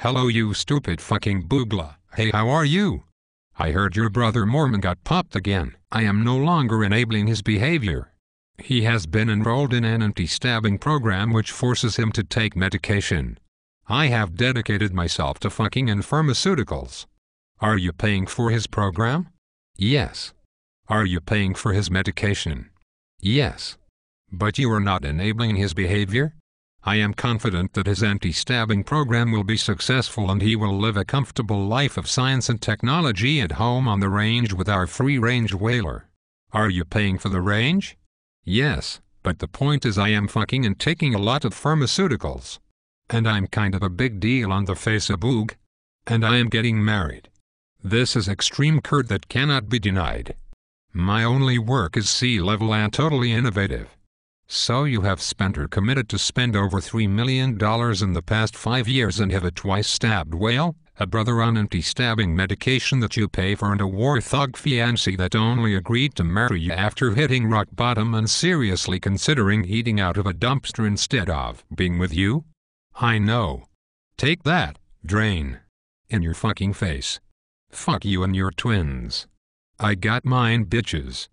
Hello you stupid fucking boogla. Hey how are you? I heard your brother Mormon got popped again. I am no longer enabling his behavior. He has been enrolled in an anti-stabbing program which forces him to take medication. I have dedicated myself to fucking and pharmaceuticals. Are you paying for his program? Yes. Are you paying for his medication? Yes. But you are not enabling his behavior? I am confident that his anti-stabbing program will be successful and he will live a comfortable life of science and technology at home on the range with our free-range whaler. Are you paying for the range? Yes, but the point is I am fucking and taking a lot of pharmaceuticals. And I'm kind of a big deal on the face of boog. And I am getting married. This is extreme Kurt that cannot be denied. My only work is sea level and totally innovative. So you have spent or committed to spend over $3 million in the past five years and have a twice stabbed whale, a brother on anti-stabbing medication that you pay for and a war thug fiancé that only agreed to marry you after hitting rock bottom and seriously considering eating out of a dumpster instead of being with you? I know. Take that, drain. In your fucking face. Fuck you and your twins. I got mine bitches.